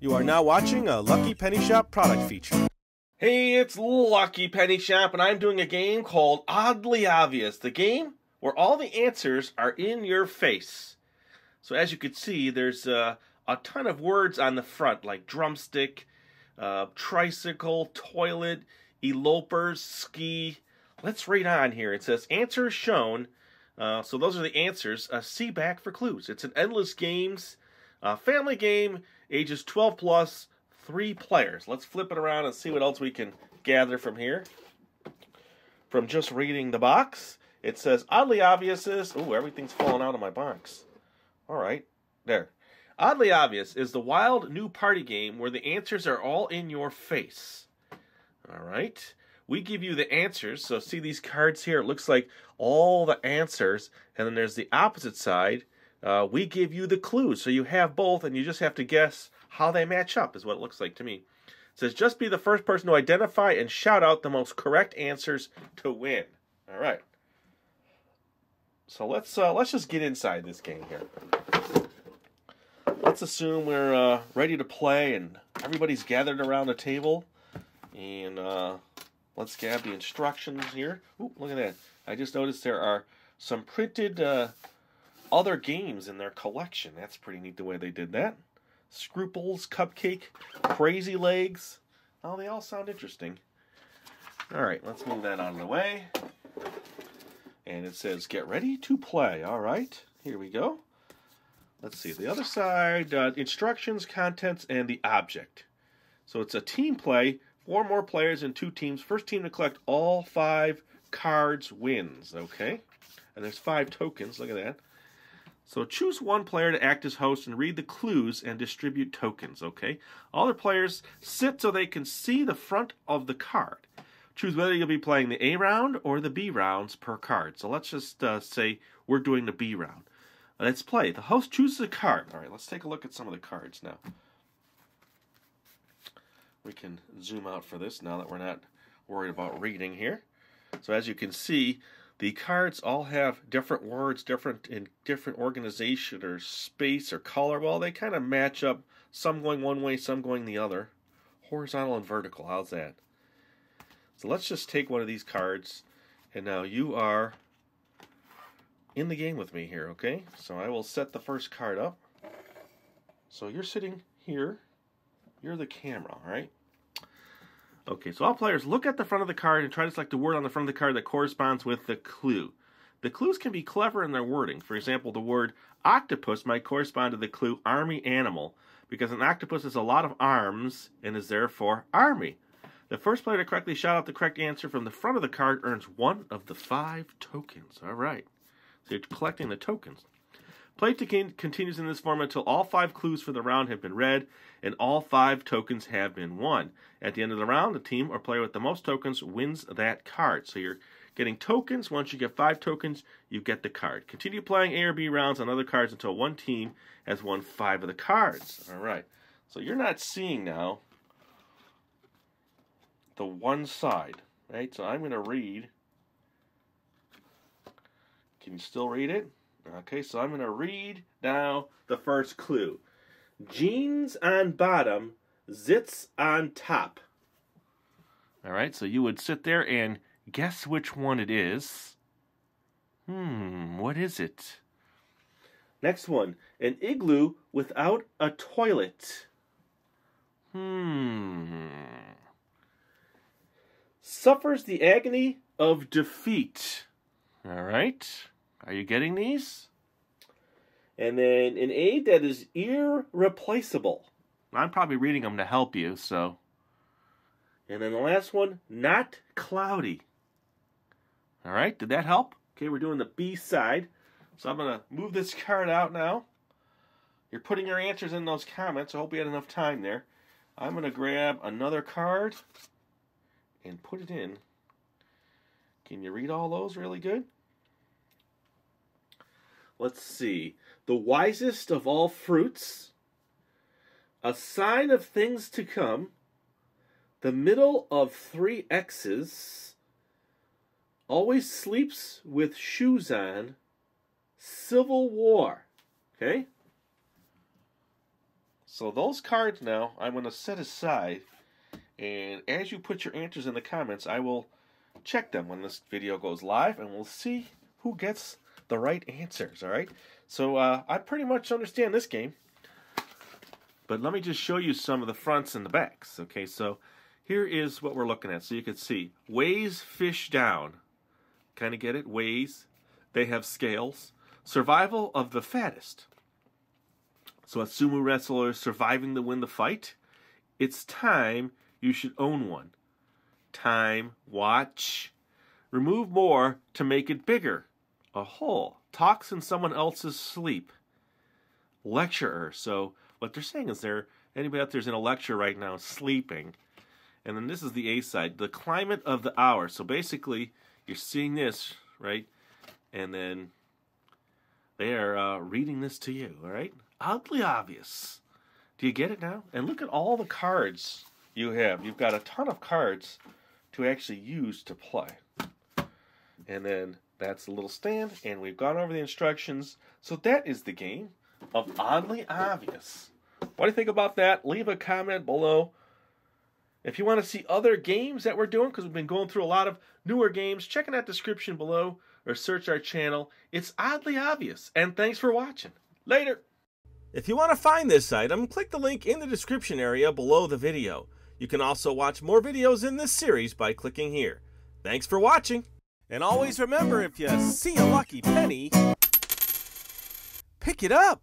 You are now watching a Lucky Penny Shop product feature. Hey, it's Lucky Penny Shop, and I'm doing a game called Oddly Obvious. The game where all the answers are in your face. So as you can see, there's uh, a ton of words on the front, like drumstick, uh, tricycle, toilet, elopers, ski. Let's read on here. It says answers shown. Uh, so those are the answers. Uh, see back for clues. It's an endless games uh, family game, ages 12 plus, three players. Let's flip it around and see what else we can gather from here. From just reading the box, it says oddly obvious is. Oh, everything's falling out of my box. All right, there. Oddly obvious is the wild new party game where the answers are all in your face. All right. We give you the answers. So see these cards here. It looks like all the answers, and then there's the opposite side uh, we give you the clues. So you have both, and you just have to guess how they match up, is what it looks like to me. It says, just be the first person to identify and shout out the most correct answers to win. All right. So let's uh, let's just get inside this game here. Let's assume we're uh, ready to play and everybody's gathered around the table. And uh, let's grab the instructions here. Ooh, look at that. I just noticed there are some printed uh, other games in their collection. That's pretty neat the way they did that. Scruples, Cupcake, Crazy Legs. Oh, they all sound interesting. All right, let's move that out of the way. And it says, get ready to play. All right, here we go. Let's see, the other side, uh, instructions, contents, and the object. So it's a team play, four more players and two teams. First team to collect all five cards wins, okay? And there's five tokens, look at that. So choose one player to act as host and read the clues and distribute tokens, okay? All the players sit so they can see the front of the card. Choose whether you'll be playing the A round or the B rounds per card. So let's just uh, say we're doing the B round. Let's play. The host chooses a card. All right, let's take a look at some of the cards now. We can zoom out for this now that we're not worried about reading here. So as you can see, the cards all have different words, different in different organization or space or color. Well, they kind of match up. Some going one way, some going the other. Horizontal and vertical. How's that? So let's just take one of these cards, and now you are in the game with me here, okay? So I will set the first card up. So you're sitting here. You're the camera, all right? Okay, so all players look at the front of the card and try to select a word on the front of the card that corresponds with the clue. The clues can be clever in their wording. For example, the word octopus might correspond to the clue army animal because an octopus has a lot of arms and is therefore army. The first player to correctly shout out the correct answer from the front of the card earns one of the five tokens. All right. So you're collecting the tokens. Play continues in this form until all five clues for the round have been read and all five tokens have been won. At the end of the round, the team or player with the most tokens wins that card. So you're getting tokens. Once you get five tokens, you get the card. Continue playing A or B rounds on other cards until one team has won five of the cards. All right. So you're not seeing now the one side, right? So I'm going to read. Can you still read it? Okay, so I'm going to read now the first clue. Jeans on bottom, zits on top. All right, so you would sit there and guess which one it is. Hmm, what is it? Next one, an igloo without a toilet. Hmm. Suffers the agony of defeat. All right. Are you getting these? And then an aid that is irreplaceable. I'm probably reading them to help you, so. And then the last one, not cloudy. All right, did that help? Okay, we're doing the B side. So I'm going to move this card out now. You're putting your answers in those comments. I hope you had enough time there. I'm going to grab another card and put it in. Can you read all those really good? Let's see. The wisest of all fruits, a sign of things to come, the middle of three X's, always sleeps with shoes on, Civil War. Okay? So those cards now I'm going to set aside, and as you put your answers in the comments, I will check them when this video goes live, and we'll see who gets the right answers. All right. So uh, I pretty much understand this game, but let me just show you some of the fronts and the backs. Okay, so here is what we're looking at. So you can see weighs fish down. Kind of get it? Weighs. They have scales. Survival of the fattest. So a sumo wrestler surviving to win the fight. It's time you should own one. Time, watch. Remove more to make it bigger. A hole. Talks in someone else's sleep. Lecturer. So what they're saying is there anybody out there's in a lecture right now sleeping. And then this is the A side, the climate of the hour. So basically, you're seeing this, right? And then they are uh, reading this to you, all right? Oddly obvious. Do you get it now? And look at all the cards you have. You've got a ton of cards to actually use to play. And then that's the little stand, and we've gone over the instructions. So that is the game of Oddly Obvious. What do you think about that? Leave a comment below. If you want to see other games that we're doing, because we've been going through a lot of newer games, check in that description below or search our channel. It's oddly obvious. And thanks for watching. Later. If you want to find this item, click the link in the description area below the video. You can also watch more videos in this series by clicking here. Thanks for watching. And always remember if you see a lucky penny, pick it up.